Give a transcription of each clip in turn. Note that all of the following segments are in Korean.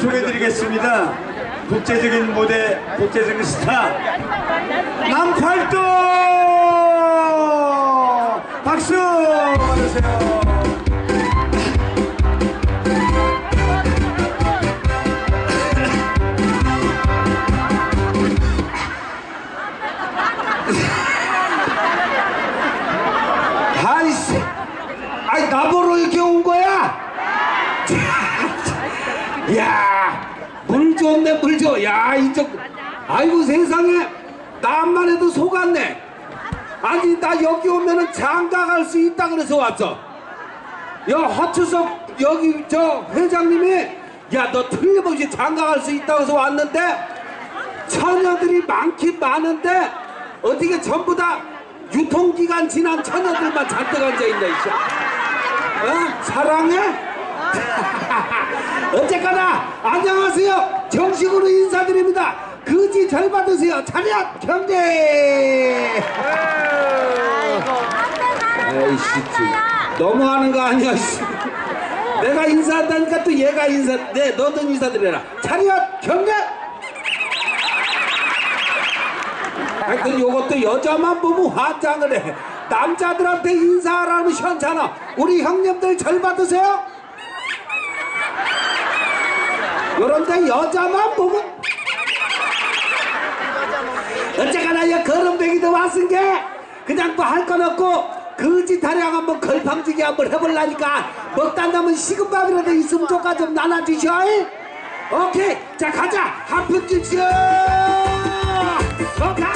소개해드리겠습니다. 국제적인 무대, 국제적인 스타 남팔도 박수 받으세요. 물 좋네 물 좋. 야 이쪽, 아이고 세상에 나만 해도 속았네. 아니 나 여기 오면은 장가 갈 수 있다 그래서 왔어. 야 허추석 여기 저 회장님이 야 너 틀림없이 장가 갈 수 있다고 해서 왔는데 처녀들이 많긴 많은데 어떻게 전부 다 유통기간 지난 처녀들만 잔뜩 앉아있네 이씨 어? 사랑해? 어쨌거나 안녕하세요. 정식으로 인사드립니다. 그지 절 받으세요. 차렷 경제! 에이씨 너무하는 거 아니야 씨. 내가 인사한다니까 또 얘가 인사 네 너도 인사드려라. 차렷 경제! 하여튼 요것도 여자만 보면 화장을 해. 남자들한테 인사하라는 시원찮아. 우리 형님들 절 받으세요 요런데 여자만 보면. 어쨌거나 여 거름뱅이도 왔은 게 그냥 뭐 할 건 없고 그지 타령 한번 걸팡지기 한번 해볼라니까 먹다 남은 식은밥이라도 있으면 조금 좀 나눠주셔. 오케이. 자 가자. 한푼 주시오 좋다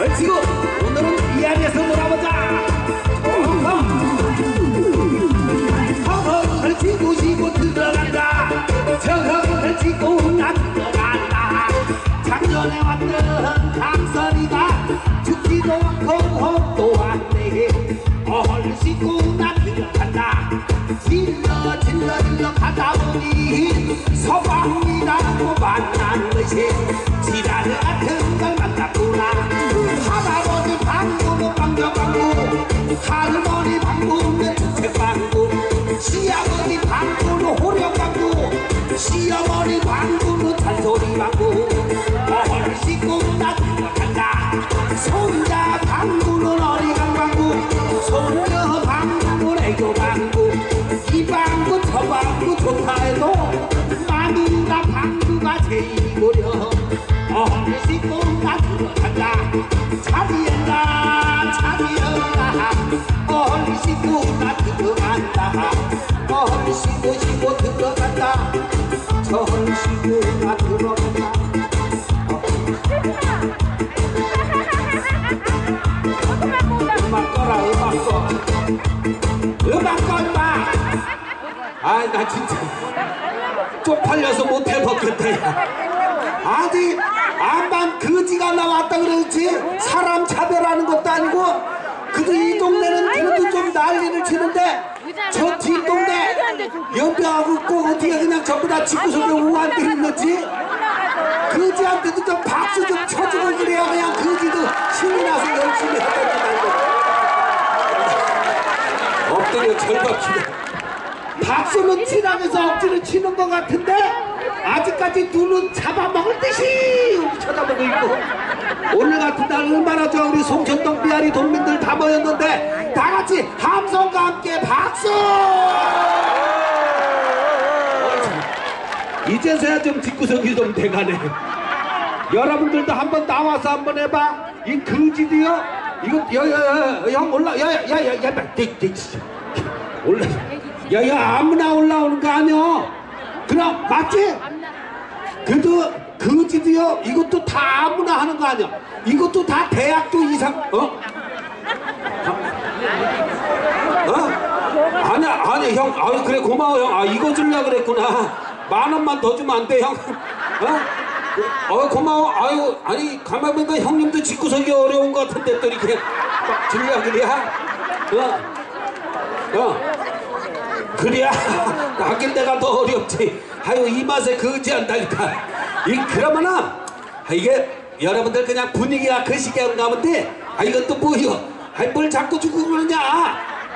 얼치고 치고 들어간다. 저허 얼치고 나 들어간다. 작년에 왔던 강선이가 죽지도 않고 헛도 왔네. 얼씨고 나 들어간다. 질러 질러 질러 가다 보니 서방이라고 만난 것이 방구는 애 아이 나 진짜. 쪽팔려서 못 해먹겠다 야. 아니 암만 거지가 나왔다 그러지 사람 차별하는 것도 아니고 그래도 이 동네는 그래도 좀 난리를 치는데 저 뒷동네 연병하고 꼭 어떻게 그냥 전부 다 집구석에 우한테 있는지 거지한테도 좀 박수 좀 쳐주고 그래야 그냥 거지도 신이 나서 열심히 하던지 말고 엎드려 절박히네 박수는 치라면서 억지로 치는 것 같은데 아직까지 눈은 잡아먹을 듯이 쳐다보고 있고 오늘 같은 날 얼마나 좋아 우리 송천동 비아리 동민들 다 모였는데 다 같이 함성과 함께 박수 이제서야 좀 뒷구석이 좀 돼가네 여러분들도 한번 나와서 한번 해봐 이 거지도요 이거 여여형 올라 야야야야야 올라 야야 아무나 올라오는 거 아니야 그럼 맞지? 그래도 거지도요 이것도 다 아무나 하는 거 아니야 이것도 다 대학교 이상 어? 어? 아니야 아니 형 아, 그래 고마워 형아 이거 줄려 그랬구나 만 원만 더 주면 안 돼 형 어? 어 고마워 아유 아니 가만 보니까 형님도 집구석이 어려운 것 같은데 또 이렇게 막 줄려 그래 어? 어? 그래야 하긴 내가 더 어렵지. 아유 이 맛에 거지한다니까. 이 그러면은 아, 이게 여러분들 그냥 분위기가 그 시기에 가면 돼아 이것도 뭐여? 아이 뭘 자꾸 주고 그러냐?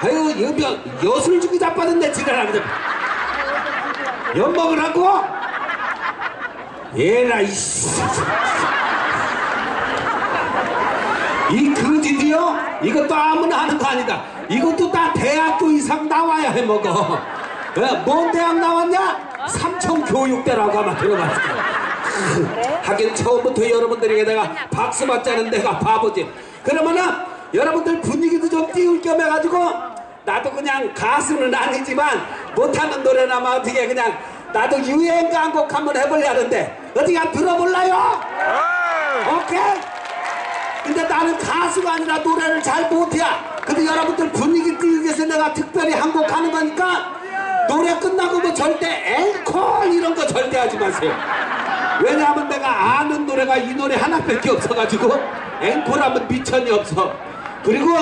아유 여병 여술 주기 자빠졌네 지랄하거든 엿 먹으라고? 얘라 이씨. 이 거지디요? 이것도 아무나 하는 거 아니다 이것도 다 대학교 이상 나와야 해먹어 야, 뭔 대학 나왔냐? 삼청교육대라고 아마 들어봤을 거야 하긴 처음부터 여러분들에게 내가 박수 받자는 내가 바보지 그러면은 여러분들 분위기도 좀 띄울 겸 해가지고 나도 그냥 가수는 아니지만 못하는 노래나 마 어떻게 그냥 나도 유행가 한곡 한번 해보려는데 어떻게 한번 들어볼라요? 오케이? 근데 나는 가수가 아니라 노래를 잘 못해 근데 여러분들 분위기 띄우기 위해서 내가 특별히 한 곡 하는 거니까 노래 끝나고 뭐 절대 앵콜 이런 거 절대 하지 마세요. 왜냐하면 내가 아는 노래가 이 노래 하나밖에 없어가지고 앵콜하면 미천이 없어. 그리고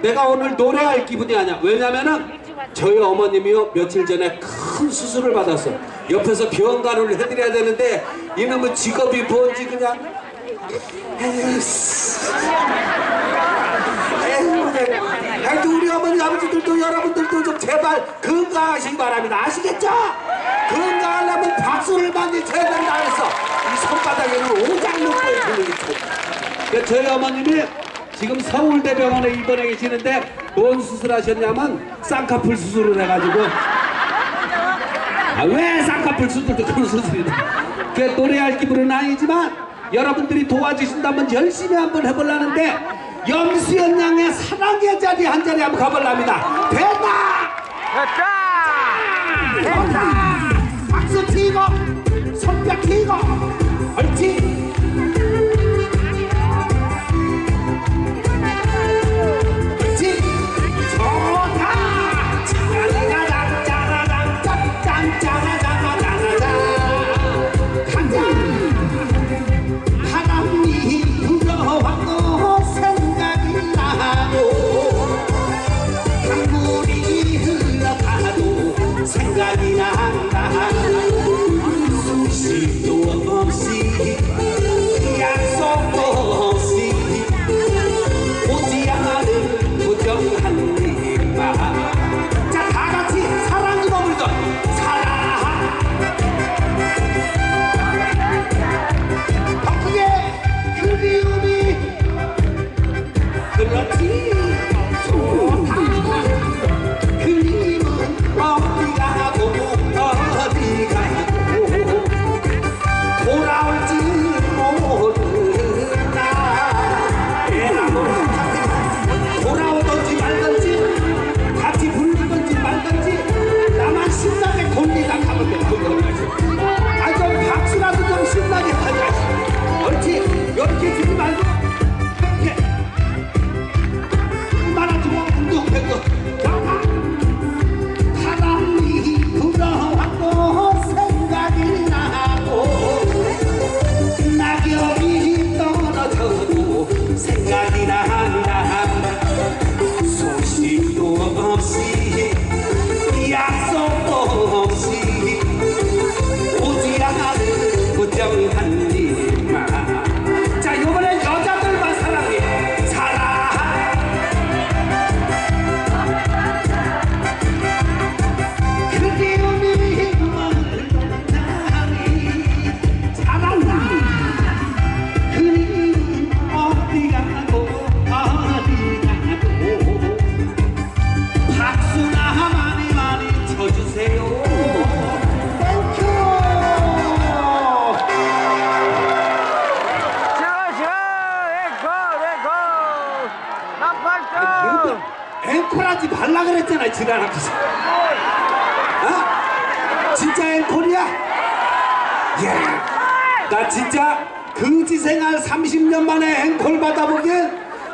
내가 오늘 노래할 기분이 아니야. 왜냐면은 저희 어머님이요 며칠 전에 큰 수술을 받았어 옆에서 병간호를 해드려야 되는데 이놈의 직업이 뭔지 그냥 에이 하여튼 우리 어머니 아버지들도 여러분들도 좀 제발 건강하시기 바랍니다 아시겠죠? 건강하려면 박수를 많이 쳐야 된다 그랬어 이 손바닥에는 오장 놓고 분위기 쳐 저희 어머님이 지금 서울대병원에 입원해 계시는데 뭔 수술하셨냐면 쌍꺼풀 수술을 해가지고 아, 왜 쌍꺼풀 수술도 그런 수술이다. 그 노래할 기분은 아니지만 여러분들이 도와주신다면 열심히 한번 해보려는데 염수연 양의 사랑의 자리 한 자리 한번 가볼랍니다. 됐다! 됐다! 됐다! 박수 치고 손뼉 치고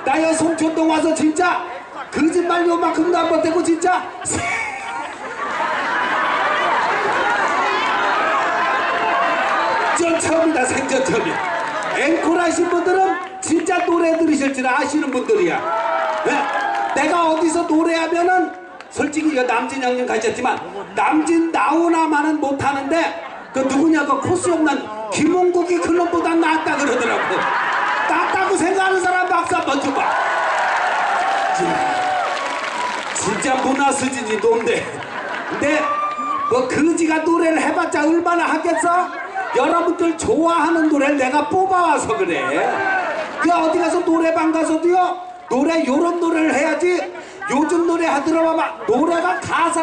나여 송촌동 와서 진짜 거짓말 요만큼도 안 못하고 진짜. 전 처음이다 생전 처음이야 앵콜 하신 분들은 진짜 노래 들으실 줄 아시는 분들이야. 예? 내가 어디서 노래하면은 솔직히 이거 남진 형님 가셨지만 남진 나오나마는 못하는데 그 누구냐 그 코스 없는 김홍국이 그놈보다 낫다 그러더라고 낫다고 생각하는 사람 박수 한번 줘봐 진짜 문화 수준이 높네. 근데 뭐 그지가 노래를 해봤자 얼마나 하겠어? 여러분들 좋아하는 노래를 내가 뽑아와서 그래. 그 어디 가서 노래방 가서도요 노래 요런 노래를 해야지. 요즘 노래 하더라봐. 노래가 가사.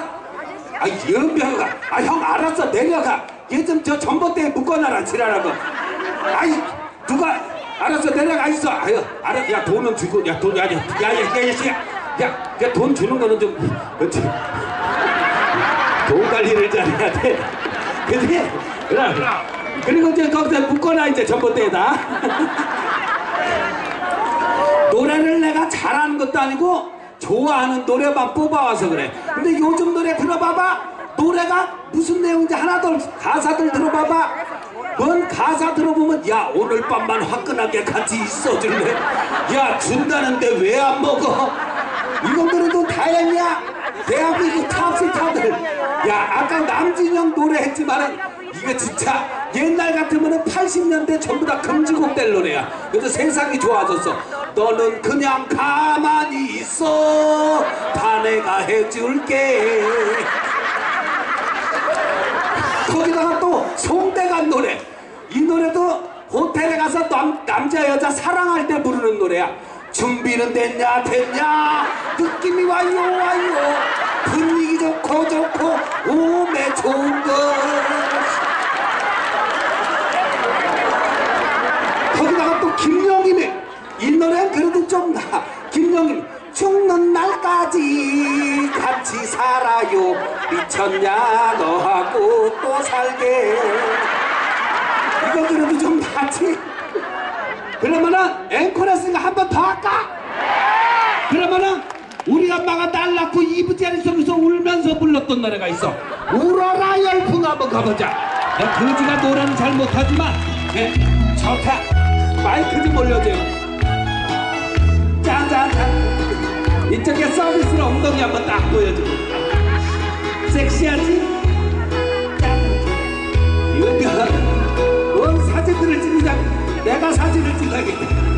아 연병아. 아형 알았어. 내려가. 얘 좀 저 전봇대에 묶어놔라 지랄하고. 아이 누가 알았어 내려가 있어. 아유 알았 야 돈은 주고 야돈야야야야야야돈 주는 거는 좀 그렇지 돈 관리를 잘해야 돼. 그래 그리고 이제 거기다 묶어놔 이제 전봇대에다. 노래를 내가 잘하는 것도 아니고 좋아하는 노래만 뽑아와서 그래. 근데 요즘 노래 들어봐봐. 노래가 무슨 내용인지 하나도 없- 가사들 들어봐봐. 뭔 가사 들어보면 야 오늘 밤만 화끈하게 같이 있어줄래? 야 준다는데 왜 안 먹어? 이것들은 다행이야. 대한민국 탑스타들. 야 아까 남진영 노래 했지만은 이거 진짜 옛날 같으면은 80년대 전부 다 금지곡 될 노래야. 그래서 세상이 좋아졌어. 너는 그냥 가만히 있어. 다 내가 해줄게. 거기다가 또 송대관 노래. 이 노래도 호텔에 가서 남, 남자 여자 사랑할 때 부르는 노래야. 준비는 됐냐 됐냐 느낌이 와요 와요 분위기 좋고 좋고 오메 좋은 거 거기다가 또 김영임이 이 노래는 그래도 좀 나. 김영임 죽는 날까지 같이 살아요 미쳤냐 너하고 또 살게. 이거 그래도 좀 낫지? 그러면은 앵콜 했으니까 한 번 더 할까? 그러면은 우리 엄마가 딸 낳고 이부자리 속에서 울면서 불렀던 노래가 있어. 울어라 열풍 한번 가보자. 야 그지가 노래는 잘 못하지만 예, 좋다. 마이크 좀 올려줘요. 짠짠짠 이쪽에 서비스로 엉덩이 한번 딱 보여주고 섹시하지? 짠 이거 뭔 사진들을 찍느냐 내가 사진을 찍어야겠다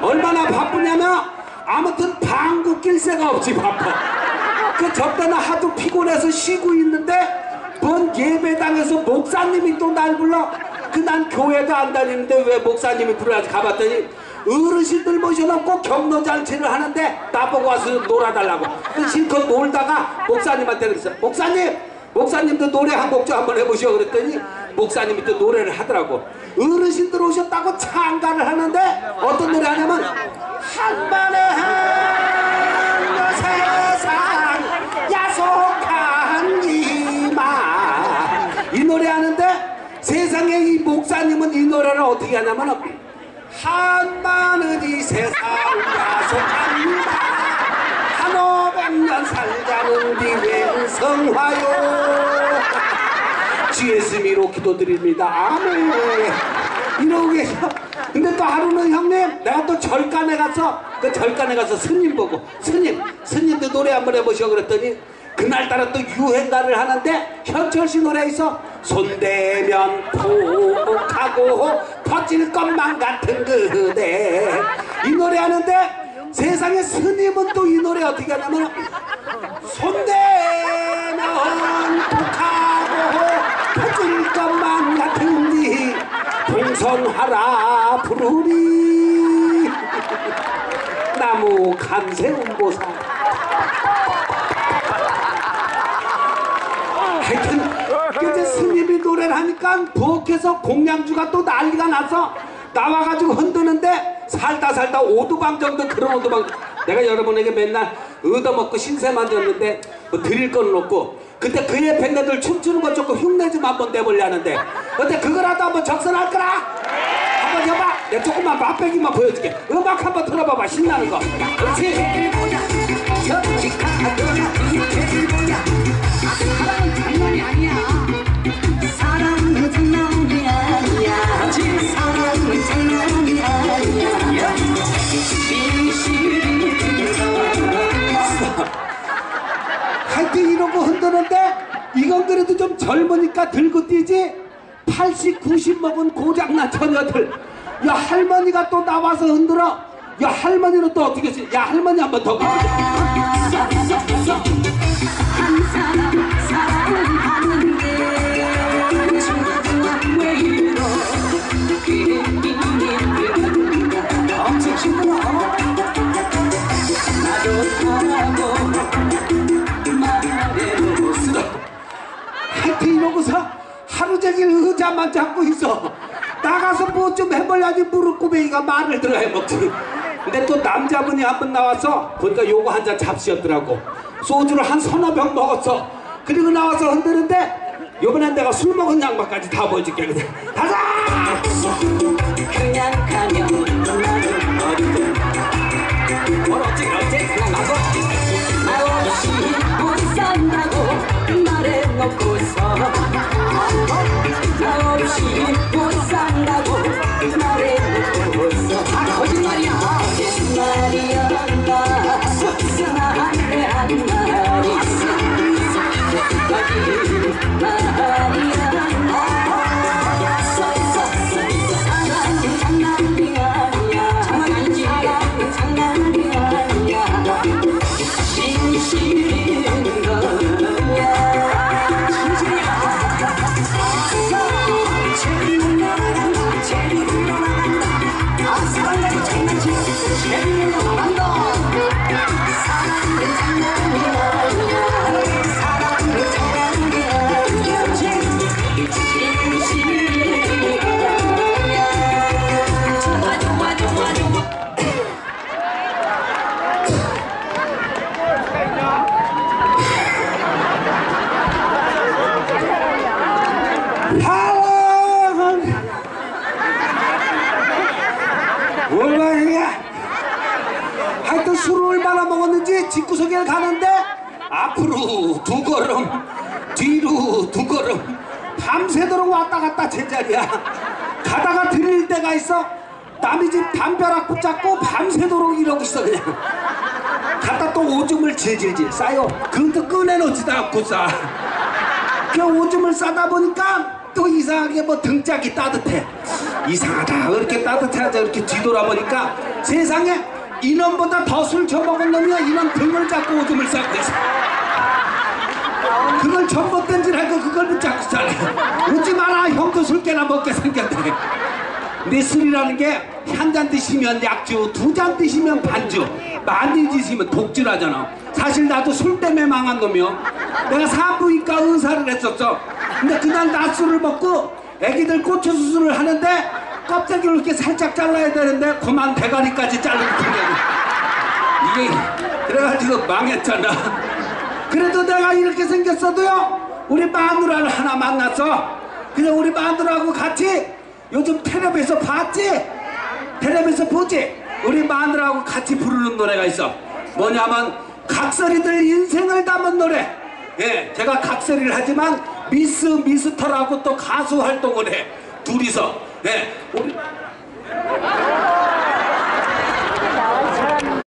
얼마나 바쁘냐면 아무튼 방구 낄 새가 없지 바빠. 그 저때는 하도 피곤해서 쉬고 있는데 뭔 예배당에서 목사님이 또 날 불러. 그 난 교회도 안 다니는데 왜 목사님이 불러야지 가봤더니 어르신들 모셔놓고 경로잔치를 하는데 나보고 와서 놀아달라고. 그 실컷 놀다가 목사님한테 그랬어 목사님! 목사님도 노래 한 곡 좀 한번 해보시오. 그랬더니 목사님이 또 노래를 하더라고 어르신들 오셨다고 찬가를 하는데 어떤 노래 하냐면 한반의 한 세상 야속한 이마. 이 노래 하는데 세상에 이 목사님은 이 노래를 어떻게 하냐면 한반은 이 세상 야속한 이마. 한 오백 년 살자는 뒤에 성화요 주 예수미로 기도드립니다. 아멘. 이러고 계셔. 근데 또 하루는 형님 내가 또 절간에 가서 그 절간에 가서 스님 보고 스님 스님도 노래 한번 해보시오 그랬더니 그날따라 또 유행가를 하는데 현철 씨 노래 있어. 손대면 톡하고 터질 것만 같은 그대. 이 노래 하는데 세상에 스님은 또 이 노래 어떻게 하냐면 손대 동선하라 부르리. 나무 감세음보살. 하여튼 이제 스님이 노래를 하니까 부엌에서 공양주가 또 난리가 나서 나와가지고 흔드는데 살다 살다 오두방 정도 그런 오두방. 내가 여러분에게 맨날 얻어먹고 신세만 졌는데 뭐 드릴 거는 없고 근데 그 옆에 애들 춤추는 거 조금 흉내 좀 한번 내보려 하는데 어때? 그거라도 한번 적선할 거라? 한번 해봐. 내가 조금만 맛배기만 보여줄게. 음악 한번 틀어봐봐. 신나는 거. 그렇지 사랑은 장난이 아니야. 사랑은 장난이 아니야. 사랑은 장난이 아니야. 진실이 하여튼 이러고 흔드는데 이건 그래도 좀 젊으니까 들고 뛰지 80, 90 먹은 고장난 처녀들. 야 할머니가 또 나와서 흔들어. 야 할머니는 또 어떻게 했지? 야 할머니 한 번 더 가보자 해볼라지 무릎구멍이가 말을 들어 해먹지 근데 또 남자분이 한 번 나와서 보니까 요거 한 잔 잡수셨더라고. 소주를 한 서너 병 먹었어. 그리고 나와서 흔드는데 요번엔 내가 술 먹은 양반까지 다 보여줄게 그냥. 가자! 그냥 가면 나는 어디든 뭘 어찌 어째 그냥 가서 나 없이 못 산다고 말해놓고 때가 있어? 남의 집 담벼락 붙잡고 밤새도록 이러고 있어 그냥. 갖다 또 오줌을 질질질 싸요. 그것도 꺼내놓지도 않고 싸. 그 오줌을 싸다 보니까 또 이상하게 뭐 등짝이 따뜻해. 이상하다. 그렇게 따뜻하자 이렇게 뒤돌아보니까 세상에 인원보다 더 술 처먹은 놈이 인원 등을 잡고 오줌을 싸고 있어 그걸 전봇된 줄 알고 그걸 붙잡고 싸네. 웃지 마라. 형도 술 깨나 먹게 생겼대 근데 술이라는 게 한 잔 드시면 약주, 두 잔 드시면 반주, 많이 드시면 독주라잖아. 사실 나도 술 때문에 망한 놈이요. 내가 산부인과 의사를 했었어. 근데 그날 낮술을 먹고 애기들 고추 수술을 하는데 껍데기를 이렇게 살짝 잘라야 되는데 그만 대가리까지 자르고 이게 그래가지고 망했잖아. 그래도 내가 이렇게 생겼어도요 우리 마누라를 하나 만났어 그냥 우리 마누라하고 같이 요즘 텔레비에서 봤지? 텔레비에서 보지? 우리 마누라하고 같이 부르는 노래가 있어 뭐냐면 각설이들 인생을 담은 노래 예, 제가 각설이를 하지만 미스 미스터라고 또 가수 활동을 해 둘이서 예, 우리